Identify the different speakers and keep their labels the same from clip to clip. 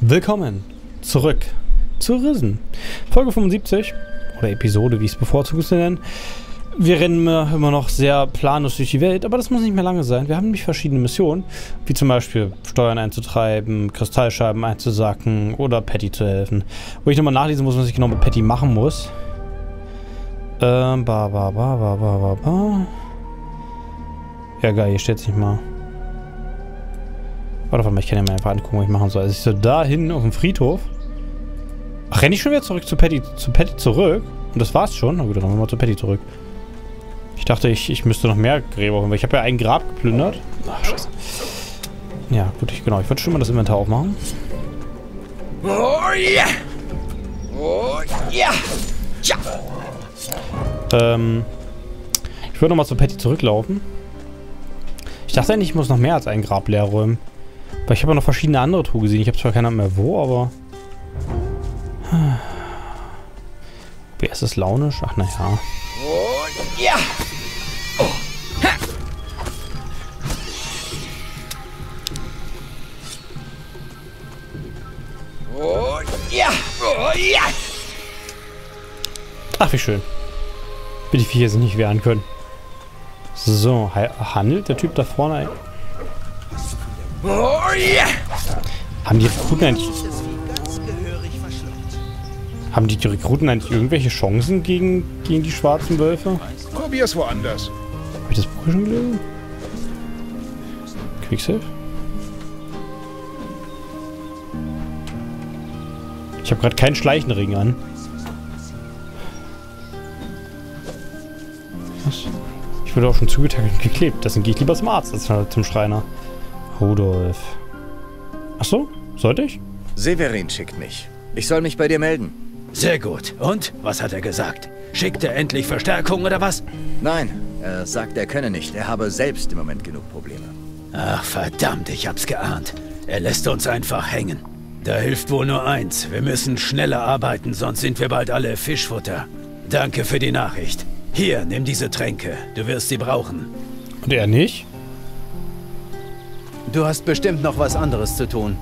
Speaker 1: Willkommen zurück zu Risen. Folge 75 oder Episode, wie ich es bevorzuge zu nennen. Wir rennen immer noch sehr planlos durch die Welt, aber das muss nicht mehr lange sein. Wir haben nämlich verschiedene Missionen, wie zum Beispiel Steuern einzutreiben, Kristallscheiben einzusacken oder Patty zu helfen. Wo ich nochmal nachlesen muss, was ich genau mit Patty machen muss. Ähm, ba, ba, ba, ba, ba, ba, ba. Ja, geil, hier steht es nicht mal. Warte mal, ich kann ja mal einfach angucken, was ich machen soll. Also ich so da hinten auf dem Friedhof. Ach, renne ich schon wieder zurück zu Patty, zu Patty zurück? Und das war's schon? Na gut, dann gehen wir mal zu Patty zurück. Ich dachte, ich, ich müsste noch mehr Gräber holen, weil ich habe ja ein Grab geplündert. Ach, scheiße. Ja, gut, ich, genau. Ich wollte schon mal das Inventar aufmachen.
Speaker 2: Oh ja! Oh ja! Ja!
Speaker 1: Ähm, ich würde nochmal zu Patty zurücklaufen. Ich dachte eigentlich, ich muss noch mehr als ein Grab leer räumen. Weil ich habe ja noch verschiedene andere Truhe gesehen. Ich habe zwar keine Ahnung mehr wo, aber... Wie ist es launisch? Ach, naja.
Speaker 2: Oh ja! Oh. Oh ja! Oh ja!
Speaker 1: Ach, wie schön. Wie die Viecher sich nicht wehren können. So, handelt der Typ da vorne eigentlich?
Speaker 2: Oh ja!
Speaker 1: Haben die Rekruten eigentlich... Haben die Rekruten eigentlich irgendwelche Chancen gegen, gegen die schwarzen Wölfe?
Speaker 3: Probier's woanders.
Speaker 1: Hab ich das Buch schon gelesen? Quicksave? Ich habe gerade keinen Schleichenring an. Was? Ich wurde auch schon zugetackelt und geklebt. Deswegen gehe ich lieber zum Arzt als zum Schreiner. Rudolf. Achso? Sollte ich?
Speaker 4: Severin schickt mich. Ich soll mich bei dir melden.
Speaker 2: Sehr gut. Und? Was hat er gesagt? Schickt er endlich Verstärkung oder was?
Speaker 4: Nein, er sagt, er könne nicht. Er habe selbst im Moment genug Probleme.
Speaker 2: Ach, verdammt, ich hab's geahnt. Er lässt uns einfach hängen. Da hilft wohl nur eins. Wir müssen schneller arbeiten, sonst sind wir bald alle Fischfutter. Danke für die Nachricht. Hier, nimm diese Tränke. Du wirst sie brauchen.
Speaker 1: Und er nicht?
Speaker 5: Du hast bestimmt noch was anderes zu tun.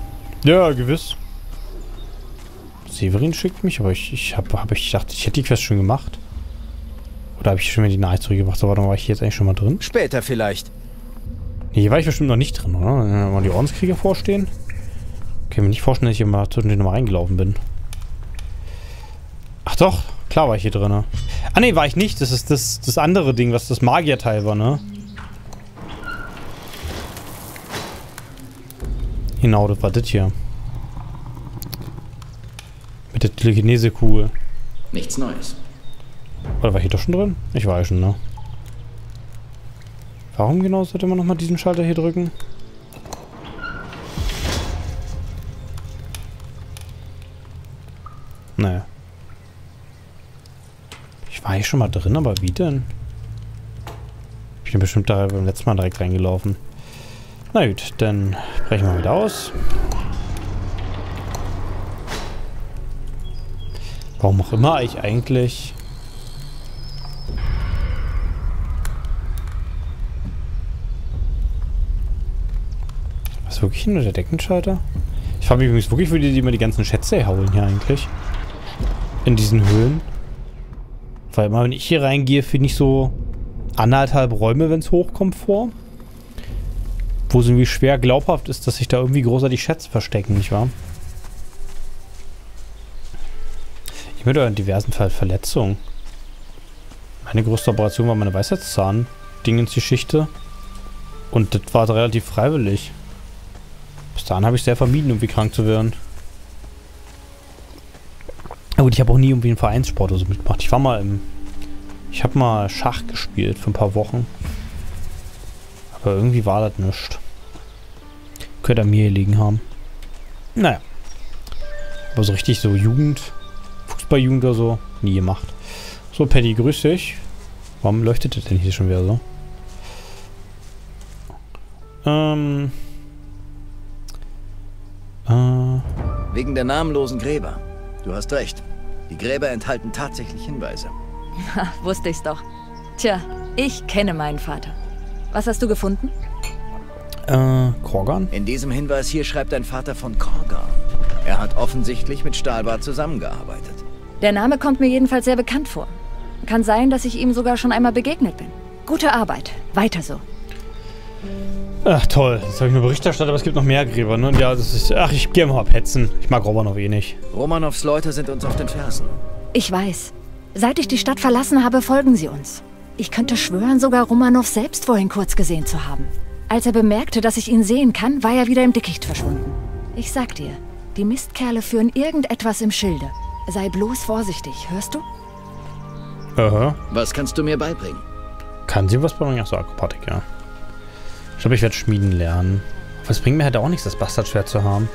Speaker 1: Ja, gewiss. Severin schickt mich, aber ich, ich habe hab ich gedacht, ich hätte die Quest schon gemacht. Oder habe ich schon mal die Nachricht zurückgebracht? So, warte mal, war ich hier jetzt eigentlich schon mal drin?
Speaker 5: Später vielleicht.
Speaker 1: Nee, hier war ich bestimmt noch nicht drin, oder? Wenn mal die Ordenskrieger vorstehen. Kann mir nicht vorstellen, dass ich hier mal zwischendurch nochmal reingelaufen bin. Ach doch, klar war ich hier drin. Ah nee, war ich nicht. Das ist das, das andere Ding, was das Magierteil war, ne? Genau, das war das hier. Mit der Telekinese-Kugel.
Speaker 6: Nichts Neues.
Speaker 1: Oder war ich hier doch schon drin? Ich war ja schon, ne? Warum genau sollte man nochmal diesen Schalter hier drücken? Naja. Ich war hier schon mal drin, aber wie denn? Ich bin bestimmt da beim letzten Mal direkt reingelaufen. Na gut, dann brechen wir wieder aus. Warum auch immer ich eigentlich... Was wirklich nur der Deckenschalter? Ich frage mich übrigens wirklich, wo die immer die ganzen Schätze herholen hier eigentlich. In diesen Höhlen. Weil immer, wenn ich hier reingehe, finde ich so anderthalb Räume, wenn es hochkommt, vor. Wo es irgendwie schwer glaubhaft ist, dass sich da irgendwie großartig Schätze verstecken, nicht wahr? Ich mit in diversen Fall Verletzungen. Meine größte Operation war meine Weisheitszahn-Dingensgeschichte. Und das war relativ freiwillig. Bis dahin habe ich sehr vermieden, irgendwie krank zu werden. Aber gut, ich habe auch nie irgendwie einen Vereinssport oder so mitgemacht. Ich war mal im... Ich habe mal Schach gespielt für ein paar Wochen. Aber irgendwie war das nichts. Könnte an mir liegen haben. Naja. Aber so richtig so Jugend, Fußballjugend oder so, nie gemacht. So, Paddy, grüß dich. Warum leuchtet das denn hier schon wieder so? Ähm.
Speaker 4: Äh. Wegen der namenlosen Gräber. Du hast recht. Die Gräber enthalten tatsächlich Hinweise.
Speaker 7: Ha, wusste ich's doch. Tja, ich kenne meinen Vater. Was hast du gefunden?
Speaker 1: Äh, Korgan?
Speaker 4: In diesem Hinweis hier schreibt dein Vater von Korgan. Er hat offensichtlich mit Stahlbart zusammengearbeitet.
Speaker 7: Der Name kommt mir jedenfalls sehr bekannt vor. Kann sein, dass ich ihm sogar schon einmal begegnet bin. Gute Arbeit. Weiter so.
Speaker 1: Ach toll, jetzt habe ich nur Bericht erstattet, aber es gibt noch mehr Gräber, ne? Ja, das ist. Ach, ich gehe mal abhetzen. Ich mag Romanov eh nicht.
Speaker 4: Romanovs Leute sind uns auf den Fersen.
Speaker 7: Ich weiß. Seit ich die Stadt verlassen habe, folgen sie uns. Ich könnte schwören, sogar Romanov selbst vorhin kurz gesehen zu haben. Als er bemerkte, dass ich ihn sehen kann, war er wieder im Dickicht verschwunden. Ich sag dir, die Mistkerle führen irgendetwas im Schilde. Sei bloß vorsichtig, hörst du?
Speaker 1: Aha.
Speaker 4: Was kannst du mir beibringen?
Speaker 1: Kann sie was beibringen? Achso, Akrobatik, ja. Ich glaube, ich werde Schmieden lernen. Aber es bringt mir halt auch nichts, das Bastardschwert zu haben.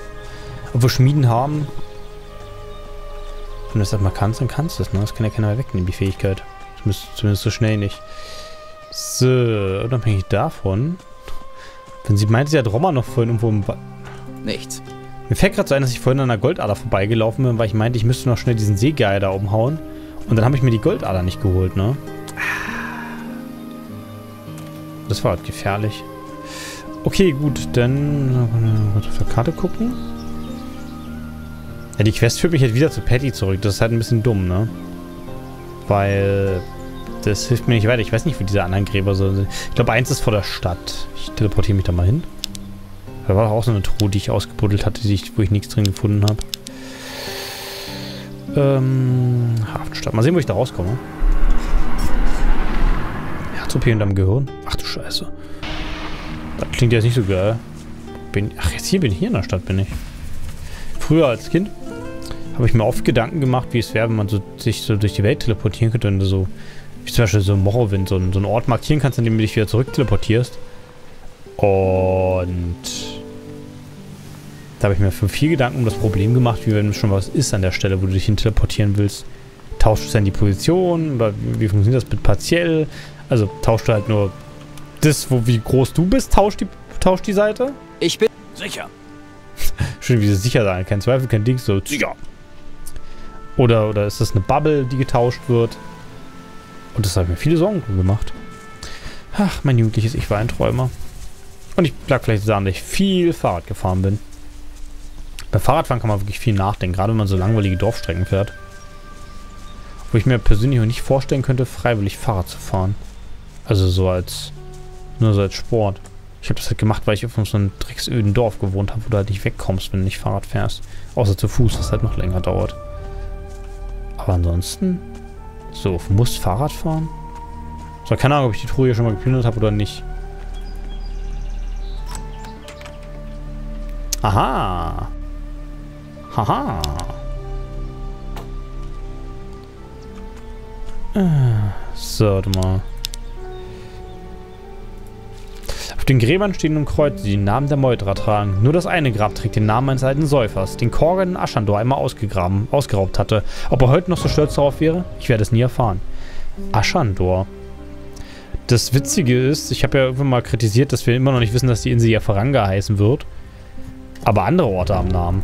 Speaker 1: Obwohl Schmieden haben. Wenn du das halt mal kannst, dann kannst du es, ne? Das kann ja keiner mehr wegnehmen, die Fähigkeit. Zumindest, zumindest so schnell nicht. So, unabhängig davon. Wenn sie meinte, sie hat Roma noch vorhin irgendwo im... Ba
Speaker 4: Nichts.
Speaker 1: Mir fällt gerade so ein, dass ich vorhin an einer Goldader vorbeigelaufen bin, weil ich meinte, ich müsste noch schnell diesen Seegeier da umhauen. Und dann habe ich mir die Goldader nicht geholt, ne? Das war halt gefährlich. Okay, gut, dann auf der Karte gucken. Ja, die Quest führt mich jetzt wieder zu Patty zurück. Das ist halt ein bisschen dumm, ne? Weil das hilft mir nicht weiter. Ich weiß nicht, wo diese anderen Gräber sind. Ich glaube, eins ist vor der Stadt. Ich teleportiere mich da mal hin. Da war auch so eine Truhe, die ich ausgebuddelt hatte, die ich, wo ich nichts drin gefunden habe. Ähm, Hafenstadt. Mal sehen, wo ich da rauskomme. Herz-OP unterm Gehirn. Ach du Scheiße. Das klingt jetzt nicht so geil. Bin, ach, jetzt hier bin ich hier in der Stadt, bin ich. Früher als Kind habe ich mir oft Gedanken gemacht, wie es wäre, wenn man so, sich so durch die Welt teleportieren könnte und so, wie zum Beispiel so Morrowind, so, so einen Ort markieren kannst, an dem du dich wieder zurück teleportierst. Und da habe ich mir für viel Gedanken um das Problem gemacht, wie wenn schon was ist an der Stelle, wo du dich hin teleportieren willst. Tauschst du dann die Position wie funktioniert das mit partiell? Also tauscht du halt nur das, wo, wie groß du bist, tauscht die, tauscht die Seite?
Speaker 4: Ich bin sicher.
Speaker 1: Schön, wie sie sicher sein. Kein Zweifel, kein Ding, so sicher. Oder, oder ist das eine Bubble, die getauscht wird? Und das hat mir viele Sorgen gemacht. Ach, mein jugendliches Ich war ein Träumer. Und ich lag vielleicht daran, dass ich viel Fahrrad gefahren bin. Beim Fahrradfahren kann man wirklich viel nachdenken, gerade wenn man so langweilige Dorfstrecken fährt. Wo ich mir persönlich auch nicht vorstellen könnte, freiwillig Fahrrad zu fahren. Also so als, nur so als Sport. Ich habe das halt gemacht, weil ich auf so einem drecksöden Dorf gewohnt habe, wo du halt nicht wegkommst, wenn du nicht Fahrrad fährst. Außer zu Fuß, was halt noch länger dauert. Aber ansonsten, so, muss Fahrrad fahren? So, keine Ahnung, ob ich die Truhe hier schon mal geplündert habe oder nicht. Aha. Haha. So, warte mal. Den Gräbern stehen nun Kreuze, die den Namen der Meuterer tragen. Nur das eine Grab trägt den Namen eines alten Säufers, den Korgan in Aschandor einmal ausgegraben, ausgeraubt hatte. Ob er heute noch so stolz darauf wäre? Ich werde es nie erfahren. Aschandor. Das Witzige ist, ich habe ja irgendwann mal kritisiert, dass wir immer noch nicht wissen, dass die Insel ja Faranga heißen wird. Aber andere Orte haben Namen.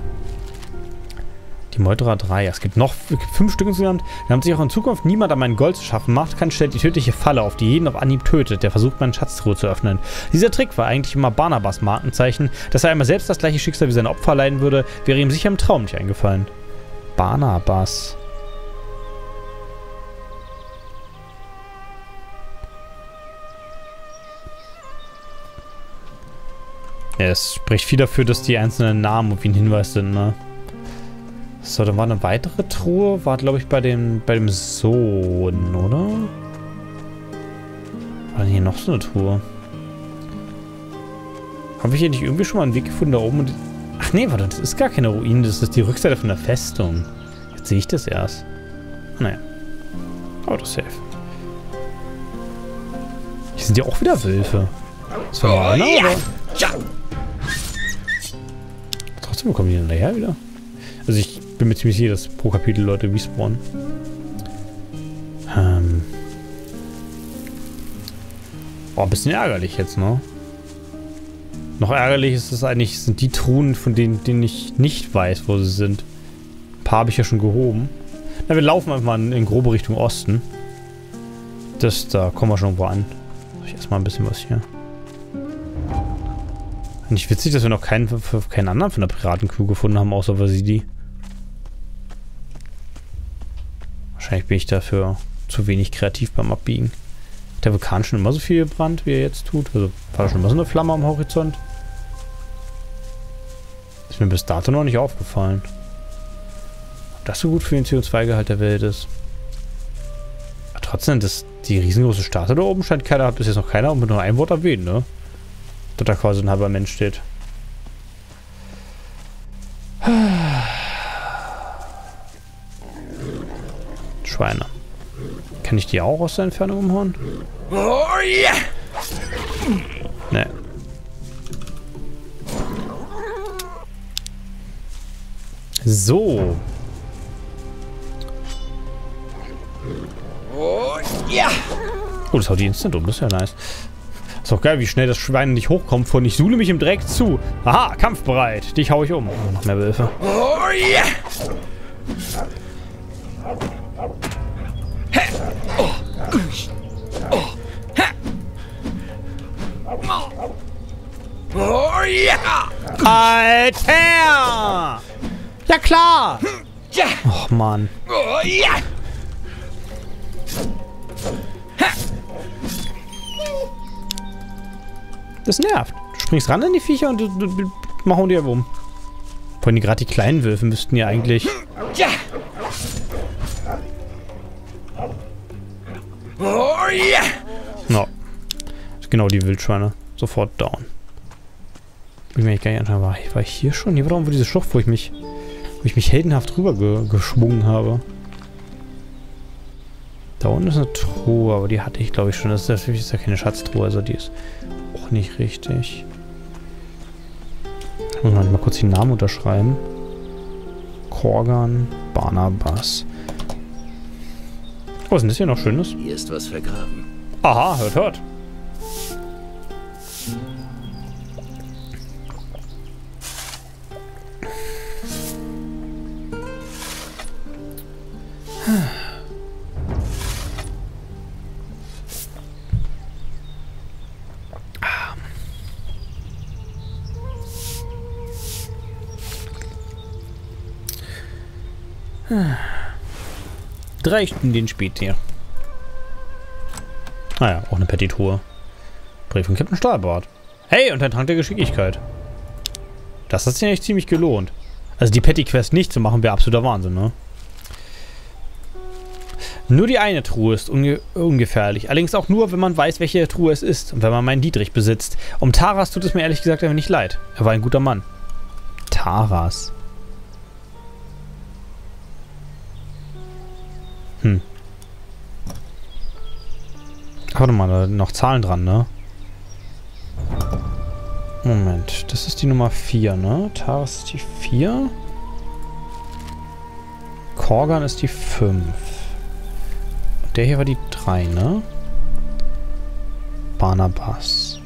Speaker 1: Die Meuterer 3. Es gibt noch fünf Stück insgesamt. Damit sich auch in Zukunft niemand an meinen Gold zu schaffen macht, kann stellt die tödliche Falle, auf die jeden auf Anhieb tötet, der versucht, meinen Schatztruhe zu öffnen. Dieser Trick war eigentlich immer Barnabas Markenzeichen. Dass er einmal selbst das gleiche Schicksal wie sein Opfer leiden würde, wäre ihm sicher im Traum nicht eingefallen. Barnabas. Es spricht viel dafür, dass die einzelnen Namen auf ihn Hinweis sind, ne? So, dann war eine weitere Truhe. War, glaube ich, bei dem, bei dem Sohn, oder? War denn hier noch so eine Truhe? Habe ich hier nicht irgendwie schon mal einen Weg gefunden da oben? Ach nee, warte, das ist gar keine Ruine. Das ist die Rückseite von der Festung. Jetzt sehe ich das erst. Naja. Autosave. Hier sind ja auch wieder Wölfe. Das war oh, einer, oder? Ja. Trotzdem kommen die dann daher wieder. Also ich bin mir ziemlich sicher, dass pro Kapitel Leute respawnen. Ähm. Oh, ein bisschen ärgerlich jetzt, ne? Noch ärgerlich ist es eigentlich, sind die Truhen, von denen, denen ich nicht weiß, wo sie sind. Ein paar habe ich ja schon gehoben. Na, wir laufen einfach mal in, in grobe Richtung Osten. Das, da kommen wir schon irgendwo an. Soll ich erstmal ein bisschen was hier. Nicht witzig, dass wir noch keinen, keinen anderen von der Piratencrew gefunden haben, außer Vasili. Wahrscheinlich bin ich dafür zu wenig kreativ beim Abbiegen. Hat der Vulkan schon immer so viel gebrannt, wie er jetzt tut? Also war da schon immer so eine Flamme am Horizont? Ist mir bis dato noch nicht aufgefallen. Ob das so gut für den CO2-Gehalt der Welt ist. Aber trotzdem, das, die riesengroße Statue da oben scheint keiner, hat bis jetzt noch keiner mit nur einem Wort erwähnt, ne? Dass da quasi ein halber Mensch steht. Schweine. Kann ich die auch aus der Entfernung umhauen? Oh yeah! Ne. So. Oh ja! Oh, das haut die instant um. Das ist ja nice. Ist auch geil, wie schnell das Schwein nicht hochkommt von ich sule mich im Dreck zu. Aha, kampfbereit. Dich hau ich um. Oh, noch mehr Wölfe. Oh yeah! Oh ja! Alter! Ja klar! Och Mann. Das nervt. Du springst ran an die Viecher und du, du, du machen die um. Vor allem gerade die kleinen Wölfe müssten ja eigentlich... Oh ja! Genau, die Wildschweine. Sofort down. Bin mir gar nicht anschauen. War, war ich hier schon? Hier war irgendwo diese Schlucht, wo ich mich, wo ich mich heldenhaft rüber ge geschwungen habe. Da unten ist eine Truhe, aber die hatte ich glaube ich schon. Das ist, das ist ja keine Schatztruhe, also die ist auch nicht richtig. Ich muss mal kurz die Namen unterschreiben. Korgan Barnabas. Was ist denn das hier noch Schönes?
Speaker 4: Hier ist was vergraben.
Speaker 1: Aha, hört, hört. Drei Stunden später. Naja, auch eine Petitur. Brief von Captain Stahlbart. Hey, und ein Trank der Geschicklichkeit. Das hat sich eigentlich ziemlich gelohnt. Also die Petty-Quest nicht zu machen, wäre absoluter Wahnsinn, ne? Nur die eine Truhe ist unge ungefährlich. Allerdings auch nur, wenn man weiß, welche Truhe es ist. Und wenn man meinen Dietrich besitzt. Um Taras tut es mir ehrlich gesagt einfach nicht leid. Er war ein guter Mann. Taras. Hm. Warte mal, da noch Zahlen dran, ne? Moment, das ist die Nummer 4, ne? Taras ist die 4. Korgan ist die 5. Der hier war die 3, ne? Barnabas.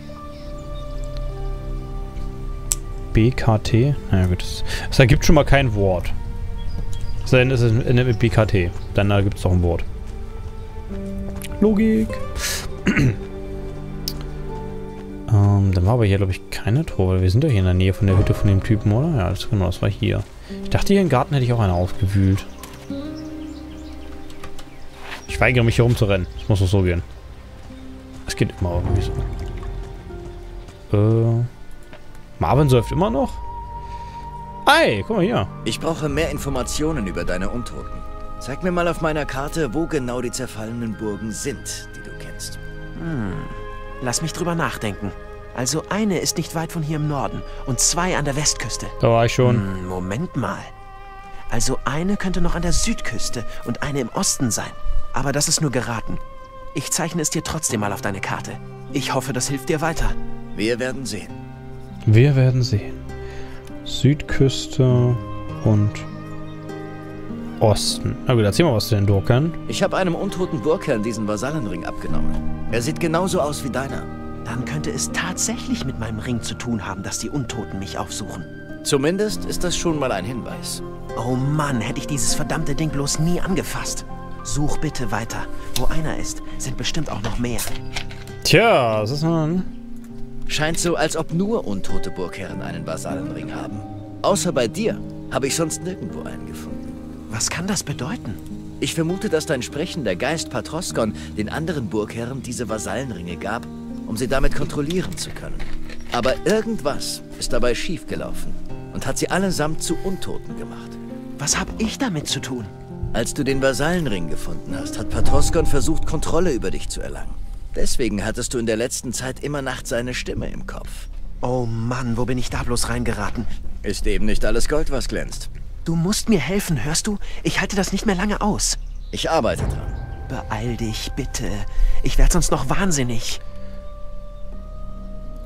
Speaker 1: BKT? Naja gut, das, das ergibt schon mal kein Wort. Sein ist es mit BKT. Dann da gibt es doch ein Wort. Logik. Ähm, dann war aber hier, glaube ich, keine Truhe, weil wir sind doch hier in der Nähe von der Hütte von dem Typen, oder? Ja, das, genau, das war hier. Ich dachte, hier im Garten hätte ich auch eine aufgewühlt. Ich weigere mich hier rumzurennen. Es muss doch so gehen. Es geht immer irgendwie so. Äh. Marvin säuft immer noch? Ei, guck mal hier.
Speaker 4: Ich brauche mehr Informationen über deine Untoten. Zeig mir mal auf meiner Karte, wo genau die zerfallenen Burgen sind, die du kennst.
Speaker 3: Hm. Lass mich drüber nachdenken. Also eine ist nicht weit von hier im Norden und zwei an der Westküste.
Speaker 1: Da war ich schon.
Speaker 3: Hm, Moment mal. Also eine könnte noch an der Südküste und eine im Osten sein. Aber das ist nur geraten. Ich zeichne es dir trotzdem mal auf deine Karte. Ich hoffe, das hilft dir weiter.
Speaker 4: Wir werden sehen.
Speaker 1: Wir werden sehen. Südküste und Osten. Na gut, erzähl mal was zu den Durkern.
Speaker 4: Ich habe einem untoten Burgherrn diesen Vasallenring abgenommen. Er sieht genauso aus wie deiner.
Speaker 3: Dann könnte es tatsächlich mit meinem Ring zu tun haben, dass die Untoten mich aufsuchen.
Speaker 4: Zumindest ist das schon mal ein Hinweis.
Speaker 3: Oh Mann, hätte ich dieses verdammte Ding bloß nie angefasst. Such bitte weiter. Wo einer ist, sind bestimmt auch noch mehr.
Speaker 1: Tja, was ist man?
Speaker 4: Scheint so, als ob nur untote Burgherren einen Vasallenring haben. Außer bei dir habe ich sonst nirgendwo einen gefunden.
Speaker 3: Was kann das bedeuten?
Speaker 4: Ich vermute, dass dein sprechender Geist Patroskon den anderen Burgherren diese Vasallenringe gab, um sie damit kontrollieren zu können. Aber irgendwas ist dabei schiefgelaufen und hat sie allesamt zu Untoten gemacht.
Speaker 3: Was habe ich damit zu tun?
Speaker 4: Als du den Vasallenring gefunden hast, hat Patroskon versucht, Kontrolle über dich zu erlangen. Deswegen hattest du in der letzten Zeit immer nachts seine Stimme im Kopf.
Speaker 3: Oh Mann, wo bin ich da bloß reingeraten?
Speaker 4: Ist eben nicht alles Gold, was glänzt.
Speaker 3: Du musst mir helfen, hörst du? Ich halte das nicht mehr lange aus.
Speaker 4: Ich arbeite dran.
Speaker 3: Beeil dich, bitte. Ich werde sonst noch wahnsinnig.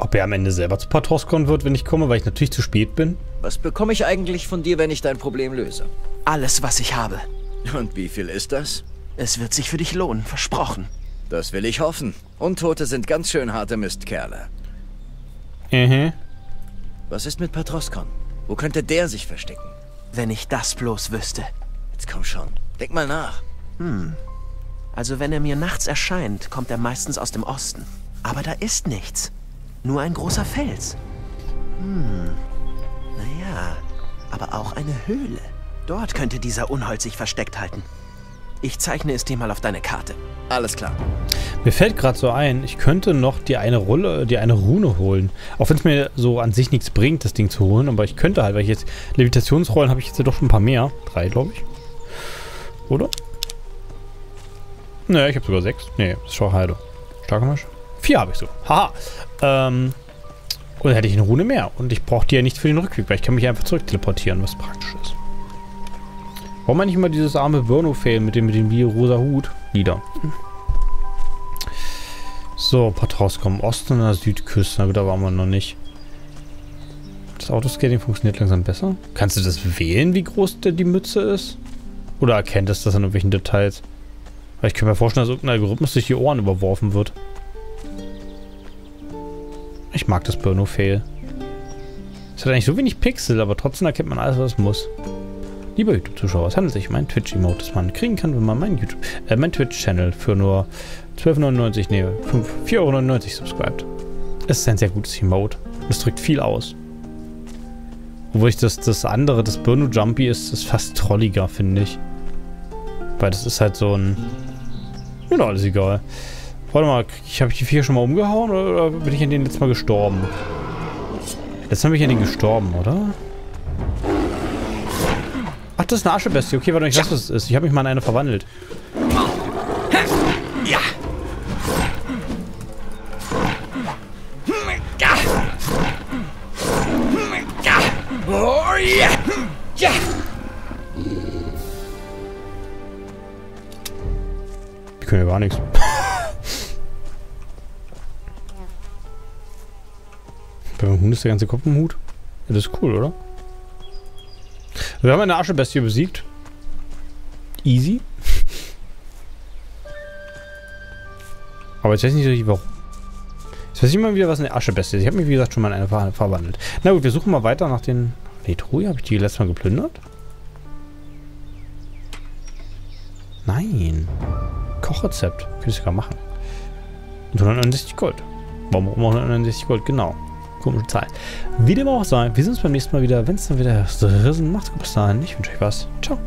Speaker 1: Ob er am Ende selber zu Patroskon wird, wenn ich komme, weil ich natürlich zu spät bin?
Speaker 4: Was bekomme ich eigentlich von dir, wenn ich dein Problem löse?
Speaker 3: Alles, was ich habe.
Speaker 4: Und wie viel ist das?
Speaker 3: Es wird sich für dich lohnen, versprochen.
Speaker 4: Das will ich hoffen. Untote sind ganz schön harte Mistkerle.
Speaker 1: Mhm.
Speaker 4: Was ist mit Patroskon? Wo könnte der sich verstecken?
Speaker 3: Wenn ich das bloß wüsste.
Speaker 4: Jetzt komm schon. Denk mal nach.
Speaker 3: Also wenn er mir nachts erscheint, kommt er meistens aus dem Osten. Aber da ist nichts. Nur ein großer Fels. Hm. Naja, aber auch eine Höhle. Dort könnte dieser Unhold sich versteckt halten. Ich zeichne es dir mal auf deine Karte.
Speaker 4: Alles klar.
Speaker 1: Mir fällt gerade so ein, ich könnte noch die eine Rolle, die eine Rune holen. Auch wenn es mir so an sich nichts bringt, das Ding zu holen. Aber ich könnte halt, weil ich jetzt Levitationsrollen habe ich jetzt ja doch schon ein paar mehr. Drei, glaube ich. Oder? Ne, ich habe sogar sechs. Nee, das ist schon Heide. Starker Marsch. Vier habe ich so. Haha. Ähm. Oder hätte ich eine Rune mehr. Und ich brauche die ja nicht für den Rückweg, weil ich kann mich einfach zurück teleportieren, was praktisch ist. Warum eigentlich immer dieses arme Burno-Fail mit dem, mit dem rosa Hut? Wieder. So, Patraus kommen Osten und der Südküste. Gut, da waren wir noch nicht. Das Autoscaling funktioniert langsam besser. Kannst du das wählen, wie groß die Mütze ist? Oder erkennt es das an irgendwelchen Details? Weil ich kann mir vorstellen, dass irgendein Algorithmus durch die Ohren überworfen wird. Ich mag das Burno-Fail. Es hat eigentlich so wenig Pixel, aber trotzdem erkennt man alles, was es muss. Lieber YouTube-Zuschauer, es handelt sich um ein Twitch-Emote, das man kriegen kann, wenn man meinen YouTube, äh, mein Twitch-Channel für nur 12,99, nee, 5, 4,99 Euro subscribt. Es ist ein sehr gutes Emote. Es drückt viel aus. Obwohl ich das, das andere, das Burno Jumpy ist, ist fast trolliger, finde ich. Weil das ist halt so ein... Doch alles egal. Warte mal, ich habe die vier schon mal umgehauen oder, bin ich an denen letztes Mal gestorben? Letztes Mal bin ich an denen gestorben, oder? Ach, das ist eine Aschebestie. Okay, warte ich weiß, was es ist. Ich habe mich mal in eine verwandelt. Ist der ganze Kopf im Hut. Ja, das ist cool, oder? Wir haben eine Aschebestie besiegt. Easy. Aber jetzt weiß ich nicht, warum. Jetzt weiß ich immer wieder, was eine Aschebestie ist. Ich habe mich, wie gesagt, schon mal in eine ver verwandelt. Na gut, wir suchen mal weiter nach den... Nee, Truhe, habe ich die letztes Mal geplündert? Nein. Kochrezept. Könnte ich sogar machen. Und 169 Gold. Warum auch immer 169 Gold? Genau. Komische Zahl. Wie dem auch sei, wir sehen uns beim nächsten Mal wieder, wenn es dann wieder Rissen macht's gut bis dahin. Ich wünsche euch was. Ciao.